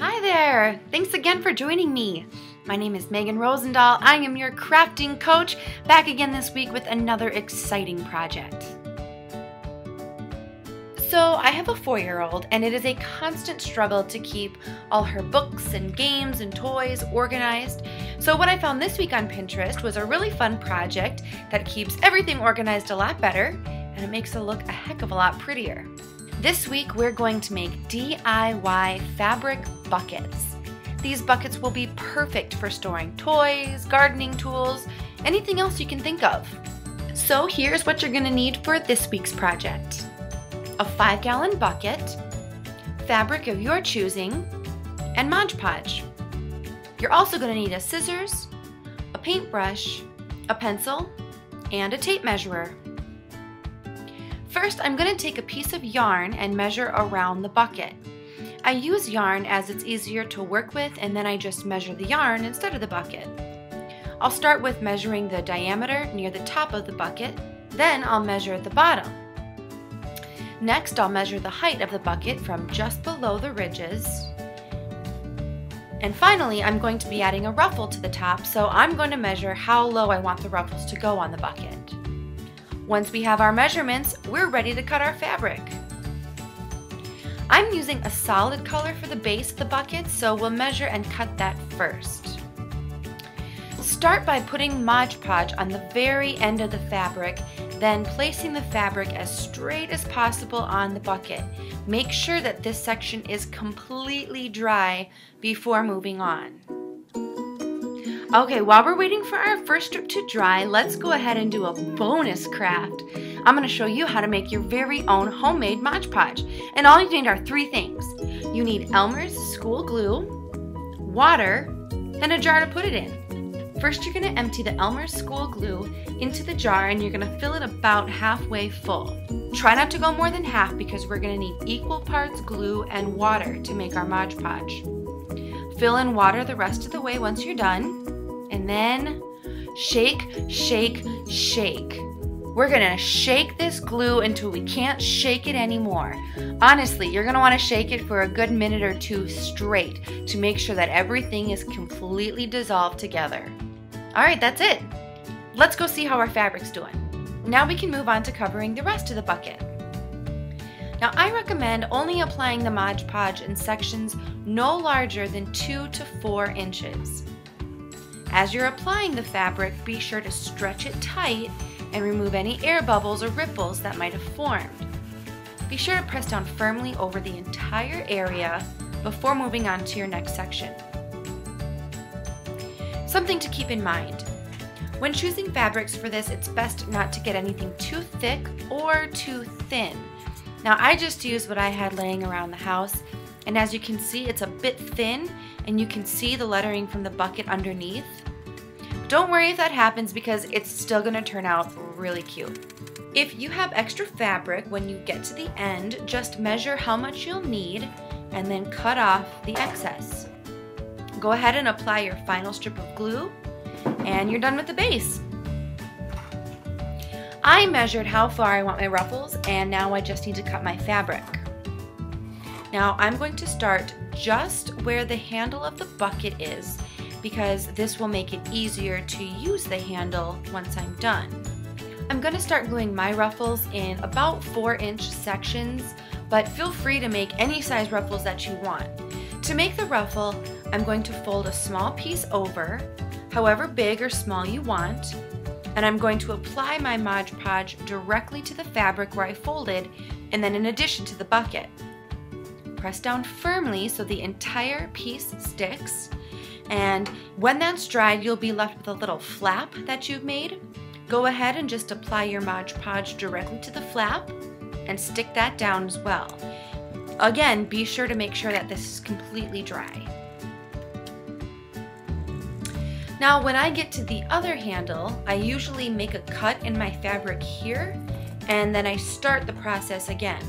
Hi there! Thanks again for joining me. My name is Megan Rosendahl. I am your crafting coach, back again this week with another exciting project. So, I have a four year old, and it is a constant struggle to keep all her books and games and toys organized. So, what I found this week on Pinterest was a really fun project that keeps everything organized a lot better and it makes it look a heck of a lot prettier. This week, we're going to make DIY fabric buckets. These buckets will be perfect for storing toys, gardening tools, anything else you can think of. So here's what you're gonna need for this week's project. A five gallon bucket, fabric of your choosing, and Mod Podge. You're also gonna need a scissors, a paintbrush, a pencil, and a tape measurer. First, I'm going to take a piece of yarn and measure around the bucket. I use yarn as it's easier to work with and then I just measure the yarn instead of the bucket. I'll start with measuring the diameter near the top of the bucket, then I'll measure at the bottom. Next, I'll measure the height of the bucket from just below the ridges. And finally, I'm going to be adding a ruffle to the top, so I'm going to measure how low I want the ruffles to go on the bucket. Once we have our measurements, we're ready to cut our fabric. I'm using a solid color for the base of the bucket, so we'll measure and cut that first. Start by putting Mod Podge on the very end of the fabric, then placing the fabric as straight as possible on the bucket. Make sure that this section is completely dry before moving on. Okay, while we're waiting for our first strip to dry, let's go ahead and do a bonus craft. I'm going to show you how to make your very own homemade Mod Podge. And all you need are three things. You need Elmer's school glue, water, and a jar to put it in. First, you're going to empty the Elmer's school glue into the jar and you're going to fill it about halfway full. Try not to go more than half because we're going to need equal parts glue and water to make our Mod Podge. Fill in water the rest of the way once you're done and then shake, shake, shake. We're gonna shake this glue until we can't shake it anymore. Honestly, you're gonna wanna shake it for a good minute or two straight to make sure that everything is completely dissolved together. All right, that's it. Let's go see how our fabric's doing. Now we can move on to covering the rest of the bucket. Now I recommend only applying the Mod Podge in sections no larger than two to four inches. As you're applying the fabric, be sure to stretch it tight and remove any air bubbles or ripples that might have formed. Be sure to press down firmly over the entire area before moving on to your next section. Something to keep in mind. When choosing fabrics for this, it's best not to get anything too thick or too thin. Now I just used what I had laying around the house and as you can see it's a bit thin and you can see the lettering from the bucket underneath. Don't worry if that happens because it's still to turn out really cute. If you have extra fabric when you get to the end, just measure how much you'll need and then cut off the excess. Go ahead and apply your final strip of glue and you're done with the base. I measured how far I want my ruffles and now I just need to cut my fabric. Now I'm going to start just where the handle of the bucket is because this will make it easier to use the handle once I'm done. I'm going to start gluing my ruffles in about 4 inch sections, but feel free to make any size ruffles that you want. To make the ruffle, I'm going to fold a small piece over, however big or small you want, and I'm going to apply my Mod Podge directly to the fabric where I folded and then in addition to the bucket. Press down firmly so the entire piece sticks. And when that's dried, you'll be left with a little flap that you've made. Go ahead and just apply your Mod Podge directly to the flap and stick that down as well. Again, be sure to make sure that this is completely dry. Now when I get to the other handle, I usually make a cut in my fabric here and then I start the process again.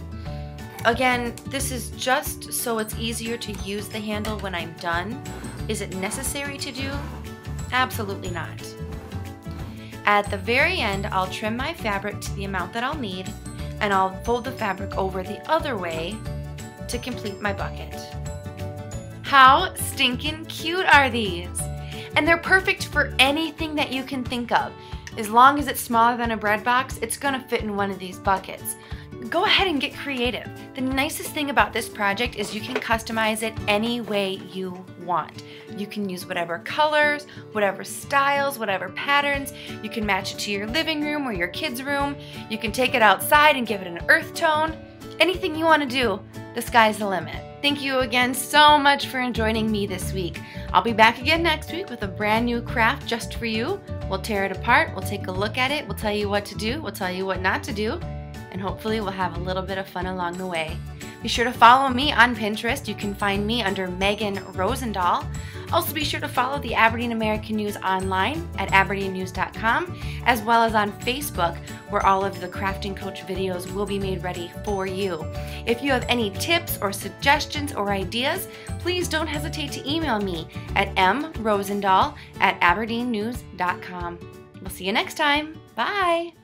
Again, this is just so it's easier to use the handle when I'm done. Is it necessary to do? Absolutely not. At the very end, I'll trim my fabric to the amount that I'll need and I'll fold the fabric over the other way to complete my bucket. How stinking cute are these? And they're perfect for anything that you can think of. As long as it's smaller than a bread box, it's gonna fit in one of these buckets. Go ahead and get creative. The nicest thing about this project is you can customize it any way you want. You can use whatever colors, whatever styles, whatever patterns. You can match it to your living room or your kids' room. You can take it outside and give it an earth tone. Anything you want to do, the sky's the limit. Thank you again so much for joining me this week. I'll be back again next week with a brand new craft just for you. We'll tear it apart, we'll take a look at it, we'll tell you what to do, we'll tell you what not to do, and hopefully we'll have a little bit of fun along the way. Be sure to follow me on Pinterest. You can find me under Megan Rosendahl. Also, be sure to follow the Aberdeen American News online at aberdeennews.com, as well as on Facebook, where all of the Crafting Coach videos will be made ready for you. If you have any tips or suggestions or ideas, please don't hesitate to email me at mrosendahl at aberdeennews.com. We'll see you next time. Bye.